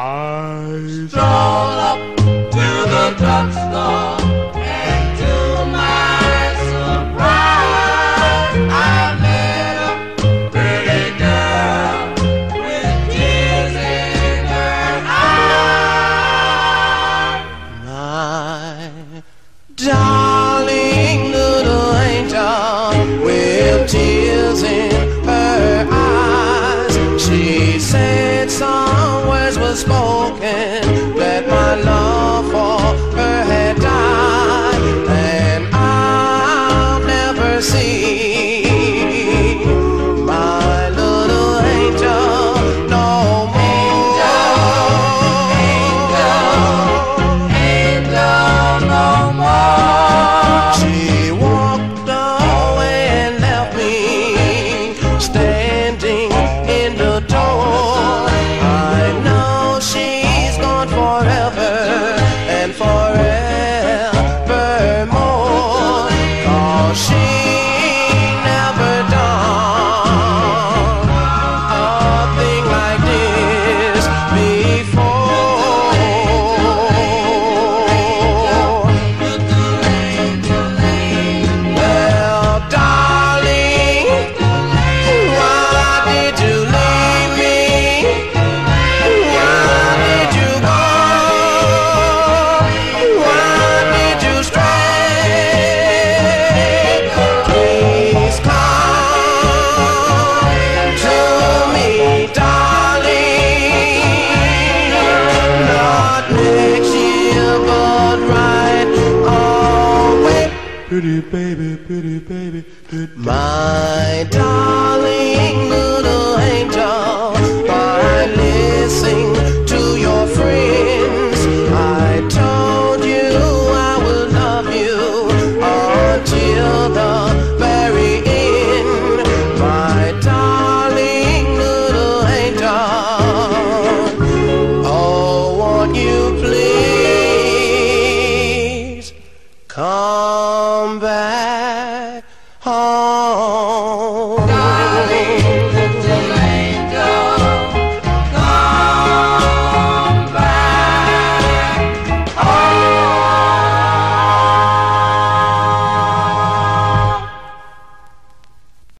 I Stroll up to the drugstore, and to my surprise, I met a pretty girl with tears in her eyes. My darling spoken Pretty baby, pretty baby, My darling little angel, by listening to your friends, I told you I would love you until the very end. My darling little angel, oh, won't you please come? come back.